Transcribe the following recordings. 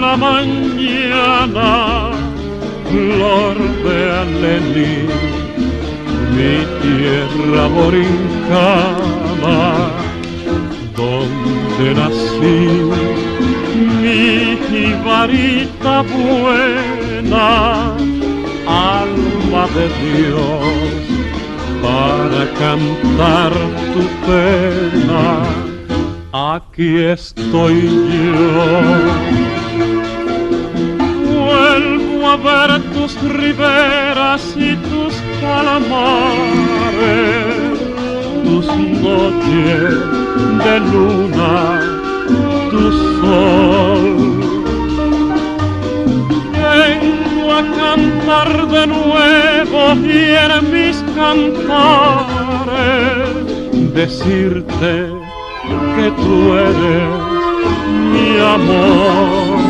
la mañana, flor de alelí, mi tierra borincana, donde nací, mi jibarita buena, alma de Dios, para cantar tu pena aquí estoy yo. Vuelvo a ver tus riberas y tus calamares, tus noches de luna, tu sol. Vengo a cantar de nuevo y en mis cantares decirte que tú eres mi amor.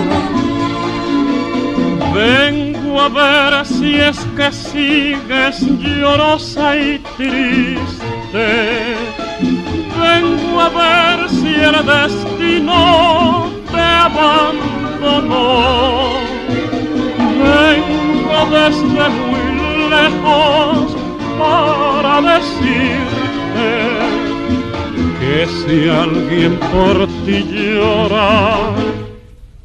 Vengo a ver si es que sigues llorosa y triste. Vengo a ver si el destino te abandonó. Vengo desde si alguien por ti llora,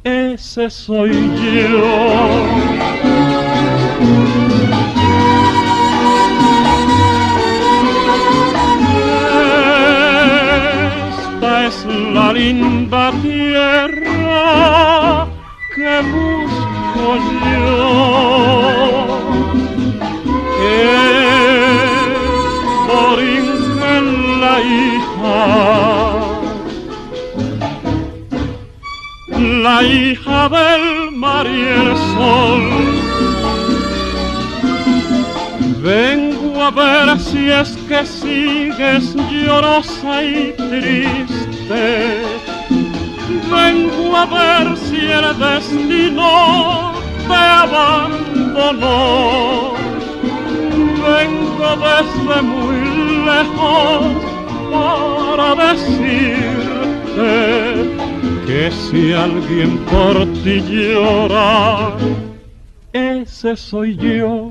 ese soy yo. Es la linda tierra que busco yo. Hija del mar y el sol. Vengo a ver si es que sigues llorosa y triste. Vengo a ver si el destino te abandonó. Vengo desde muy lejos para decirte que si alguien por ti llora, ese soy yo.